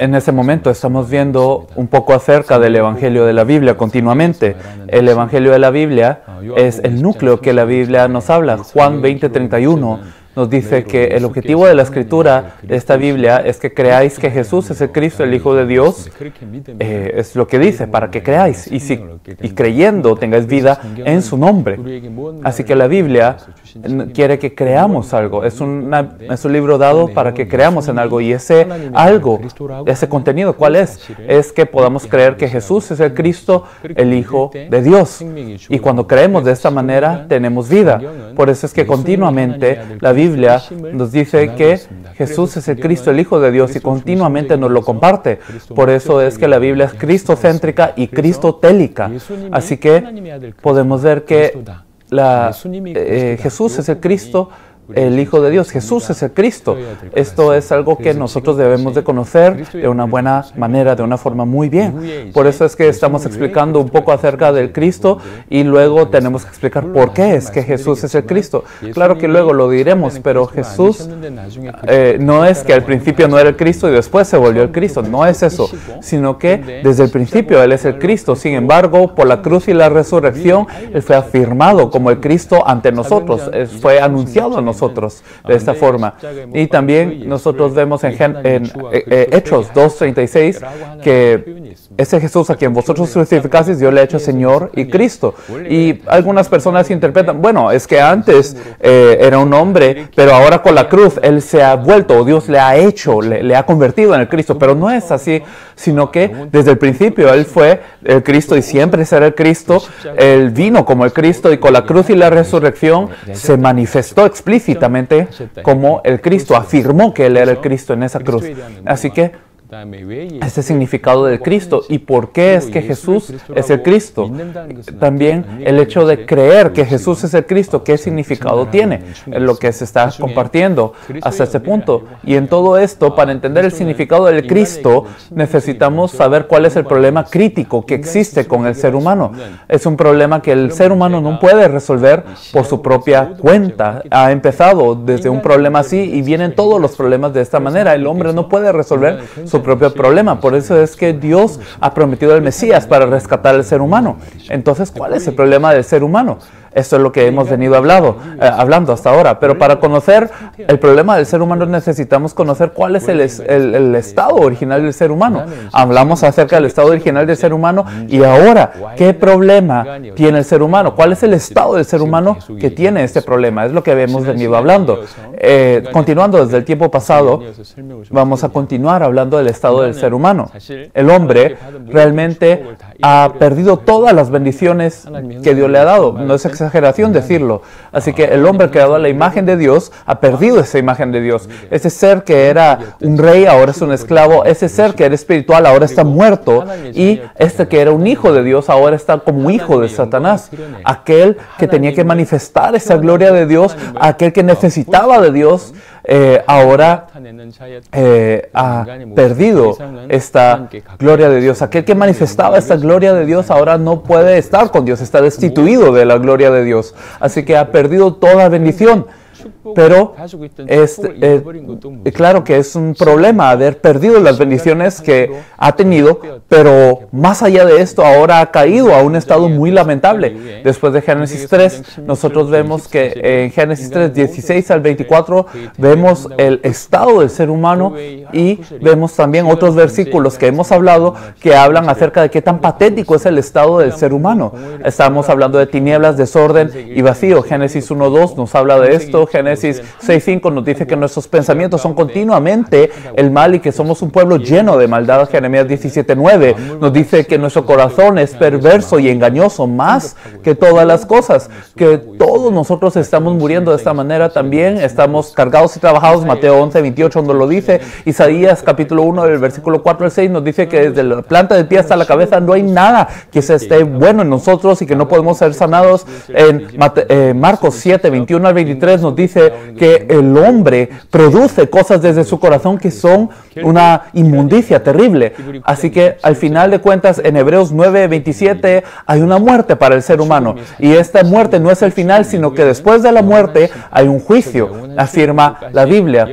En ese momento estamos viendo un poco acerca del Evangelio de la Biblia continuamente. El Evangelio de la Biblia es el núcleo que la Biblia nos habla. Juan 20:31 nos dice que el objetivo de la escritura de esta Biblia es que creáis que Jesús es el Cristo, el Hijo de Dios. Eh, es lo que dice, para que creáis y, si, y creyendo tengáis vida en su nombre. Así que la Biblia quiere que creamos algo. Es, es un libro dado para que creamos en algo. Y ese algo, ese contenido, ¿cuál es? Es que podamos creer que Jesús es el Cristo, el Hijo de Dios. Y cuando creemos de esta manera, tenemos vida. Por eso es que continuamente la Biblia nos dice que Jesús es el Cristo, el Hijo de Dios, y continuamente nos lo comparte. Por eso es que la Biblia es cristocéntrica y cristotélica. Así que podemos ver que la, eh, Jesús es el Cristo el Hijo de Dios. Jesús es el Cristo. Esto es algo que nosotros debemos de conocer de una buena manera, de una forma muy bien. Por eso es que estamos explicando un poco acerca del Cristo y luego tenemos que explicar por qué es que Jesús es el Cristo. Claro que luego lo diremos, pero Jesús eh, no es que al principio no era el Cristo y después se volvió el Cristo. No es eso, sino que desde el principio Él es el Cristo. Sin embargo, por la cruz y la resurrección, Él fue afirmado como el Cristo ante nosotros. Fue anunciado a nosotros nosotros de esta forma. Y también nosotros vemos en, en eh, eh, Hechos 2.36 que ese Jesús a quien vosotros crucificasteis, Dios le ha hecho Señor y Cristo. Y algunas personas interpretan, bueno, es que antes eh, era un hombre, pero ahora con la cruz Él se ha vuelto, Dios le ha hecho, le, le ha convertido en el Cristo. Pero no es así, sino que desde el principio Él fue el Cristo y siempre será el Cristo. Él vino como el Cristo y con la cruz y la resurrección se manifestó explícitamente como el Cristo, afirmó que Él era el Cristo en esa cruz. Así que este significado del Cristo y por qué es que Jesús es el Cristo. También el hecho de creer que Jesús es el Cristo, qué significado tiene, en lo que se está compartiendo hasta este punto. Y en todo esto, para entender el significado del Cristo, necesitamos saber cuál es el problema crítico que existe con el ser humano. Es un problema que el ser humano no puede resolver por su propia cuenta. Ha empezado desde un problema así y vienen todos los problemas de esta manera. El hombre no puede resolver su propio problema. Por eso es que Dios ha prometido el Mesías para rescatar al ser humano. Entonces, ¿cuál es el problema del ser humano? Esto es lo que hemos venido hablando, eh, hablando hasta ahora. Pero para conocer el problema del ser humano necesitamos conocer cuál es el, el, estado original del ser humano. Hablamos acerca del estado original del ser humano y ahora, ¿qué problema tiene el ser humano? ¿Cuál es el estado del ser humano que tiene este problema? Es lo que hemos venido hablando. Eh, continuando desde el tiempo pasado, vamos a continuar hablando del estado del ser humano. El hombre realmente ha perdido todas las bendiciones que Dios le ha dado. No es exageración decirlo. Así que el hombre creado a la imagen de Dios ha perdido esa imagen de Dios. Ese ser que era un rey ahora es un esclavo. Ese ser que era espiritual ahora está muerto. Y este que era un hijo de Dios ahora está como hijo de Satanás. Aquel que tenía que manifestar esa gloria de Dios, aquel que necesitaba de Dios, eh, ahora eh, ha perdido esta gloria de Dios. Aquel que manifestaba esta gloria de Dios ahora no puede estar con Dios, está destituido de la gloria de Dios. Así que ha perdido toda bendición. Pero es, eh, claro que es un problema haber perdido las bendiciones que ha tenido, pero más allá de esto ahora ha caído a un estado muy lamentable. Después de Génesis 3, nosotros vemos que en Génesis 3, 16 al 24, vemos el estado del ser humano y vemos también otros versículos que hemos hablado que hablan acerca de qué tan patético es el estado del ser humano. Estamos hablando de tinieblas, desorden y vacío. Génesis 1.2 nos habla de esto. Génesis 6.5 nos dice que nuestros pensamientos son continuamente el mal y que somos un pueblo lleno de maldad. Jeremías 17.9 nos dice que nuestro corazón es perverso y engañoso más que todas las cosas, que todos nosotros estamos muriendo de esta manera también, estamos cargados y trabajados. Mateo 11.28 nos lo dice. Isaías capítulo 1 del versículo 4 al 6 nos dice que desde la planta del pie hasta la cabeza no hay nada que se esté bueno en nosotros y que no podemos ser sanados. En eh, Marcos 7, 21 al 23 nos dice que el hombre produce cosas desde su corazón que son una inmundicia terrible. Así que al final de cuentas, en Hebreos 9, 27, hay una muerte para el ser humano. Y esta muerte no es el final, sino que después de la muerte hay un juicio, afirma la Biblia.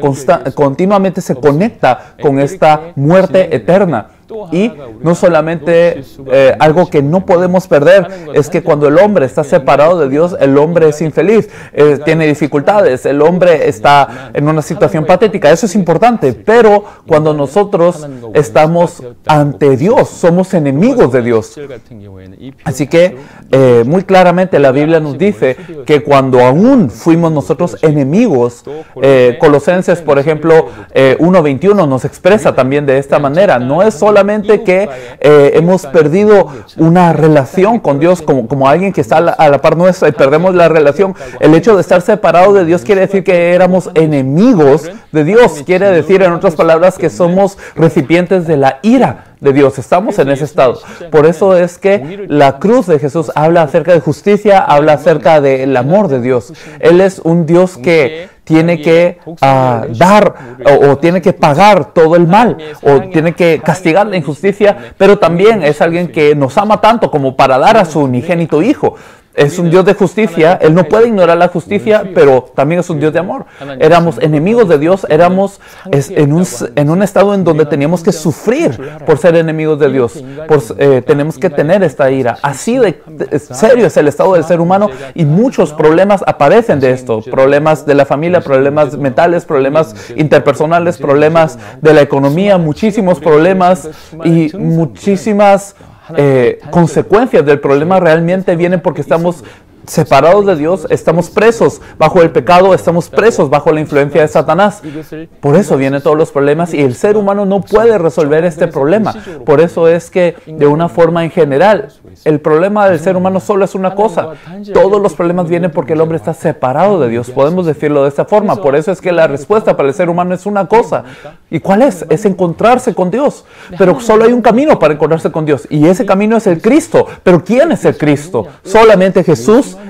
continuamente se conecta con esta muerte eterna. Y no solamente eh, algo que no podemos perder es que cuando el hombre está separado de Dios, el hombre es infeliz, eh, tiene dificultades, el hombre está en una situación patética. Eso es importante, pero cuando nosotros estamos ante Dios, somos enemigos de Dios. Así que eh, muy claramente la Biblia nos dice que cuando aún fuimos nosotros enemigos, Colosenses, por ejemplo, 1.21 nos expresa también de esta manera, no es solo solamente que eh, hemos perdido una relación con Dios como, como alguien que está a la, par nuestra y perdemos la relación. El hecho de estar separado de Dios quiere decir que éramos enemigos de Dios. Quiere decir, en otras palabras, que somos recipientes de la ira de Dios. Estamos en ese estado. Por eso es que la cruz de Jesús habla acerca de justicia, habla acerca del amor de Dios. Él es un Dios que tiene que ah, dar o, tiene que pagar todo el mal o tiene que castigar la injusticia, pero también es alguien que nos ama tanto como para dar a su unigénito Hijo es un Dios de justicia, Él no puede ignorar la justicia, pero también es un Dios de amor. Éramos enemigos de Dios, éramos en un, estado en donde teníamos que sufrir por ser enemigos de Dios, por, eh, tenemos que tener esta ira. Así de, serio es el estado del ser humano y muchos problemas aparecen de esto, problemas de la familia, problemas mentales, problemas interpersonales, problemas de la economía, muchísimos problemas y muchísimas eh, consecuencias del problema realmente vienen porque estamos separados de Dios, estamos presos bajo el pecado, estamos presos bajo la influencia de Satanás. Por eso vienen todos los problemas y el ser humano no puede resolver este problema. Por eso es que de una forma en general, el problema del ser humano solo es una cosa. Todos los problemas vienen porque el hombre está separado de Dios. Podemos decirlo de esta forma. Por eso es que la respuesta para el ser humano es una cosa. ¿Y cuál es? Es encontrarse con Dios. Pero solo hay un camino para encontrarse con Dios. Y ese camino es el Cristo. Pero ¿quién es el Cristo? Solamente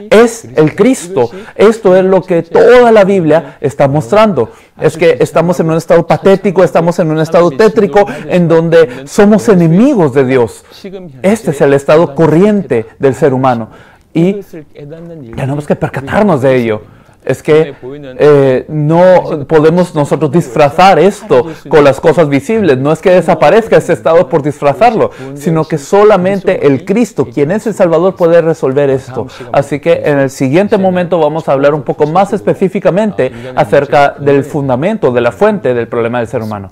Es el Cristo. Esto es lo que toda la Biblia está mostrando. Es que estamos en un estado patético, estamos en un estado tétrico en donde somos enemigos de Dios. Este es el estado corriente del ser humano. Y tenemos que percatarnos de ello es que eh, no podemos nosotros disfrazar esto con las cosas visibles. No es que desaparezca ese estado por disfrazarlo, sino que solamente el Cristo, quien es el Salvador, puede resolver esto. Así que en el siguiente momento vamos a hablar un poco más específicamente acerca del fundamento, de la fuente del problema del ser humano.